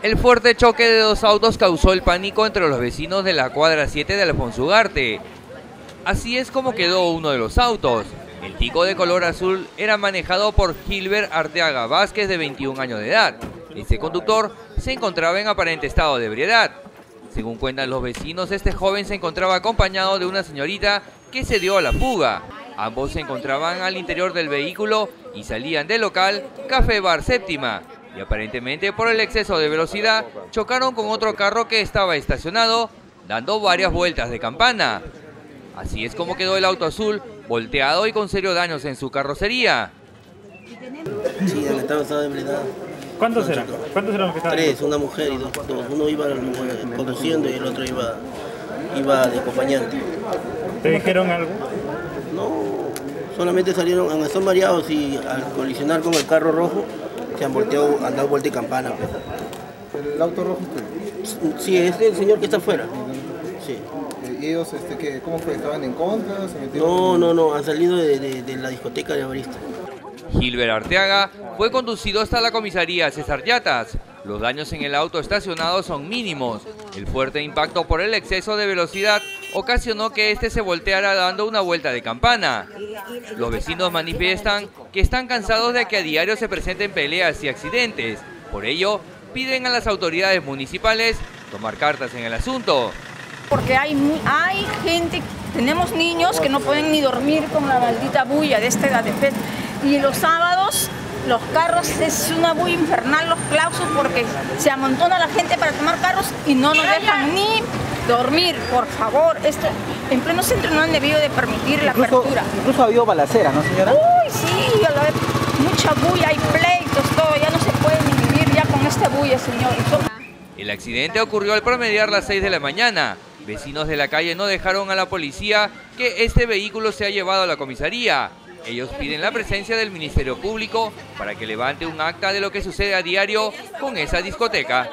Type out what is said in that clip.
El fuerte choque de dos autos causó el pánico entre los vecinos de la cuadra 7 de Alfonso Ugarte. Así es como quedó uno de los autos. El tico de color azul era manejado por Gilbert Arteaga Vázquez de 21 años de edad. Este conductor se encontraba en aparente estado de ebriedad. Según cuentan los vecinos, este joven se encontraba acompañado de una señorita que se dio a la fuga. Ambos se encontraban al interior del vehículo y salían del local Café Bar Séptima, y aparentemente por el exceso de velocidad chocaron con otro carro que estaba estacionado, dando varias vueltas de campana. Así es como quedó el auto azul, volteado y con serios daños en su carrocería. Sí, en estado, ebriedad. ¿Cuántos eran? ¿Cuántos eran los que estaban? Tres, una mujer y dos, dos. Uno iba eh, conduciendo y el otro iba, iba de acompañante. ¿Te dijeron algo? No, solamente salieron, son variados y al colisionar con el carro rojo se han volteado, han dado vuelta y campana. pues. ¿El auto rojo qué? Sí, es el señor que está afuera. Sí. ¿Y ellos, este, qué, cómo fue? ¿Estaban en contra? ¿Se metieron? No, no, no, han salido de, de- de la discoteca de Abrista. Gilbert Arteaga fue conducido hasta la comisaría César Yatas. Los daños en el auto estacionado son mínimos. El fuerte impacto por el exceso de velocidad ocasionó que este se volteara dando una vuelta de campana. Los vecinos manifiestan que están cansados de que a diario se presenten peleas y accidentes. Por ello, piden a las autoridades municipales tomar cartas en el asunto. porque hay, hay gente, tenemos niños que no pueden ni dormir con la maldita bulla de esta edad de fe. Y los sábados, los carros, es una bulla infernal los clausos porque se amontona la gente para tomar carros y no nos dejan ni dormir, por favor. Esto, en pleno centro no han debido de permitir la Incluso, apertura. incluso ha habido balacera, ¿no, señora? Uy, sí, a la vez, mucha bulla, hay pleitos, todo, ya no se puede ni vivir ya con esta bulla, señor. El accidente ocurrió al promediar las 6 de la mañana. Vecinos de la calle no dejaron a la policía que este vehículo sea llevado a la comisaría. Ellos piden la presencia del Ministerio Público para que levante un acta de lo que sucede a diario con esa discoteca.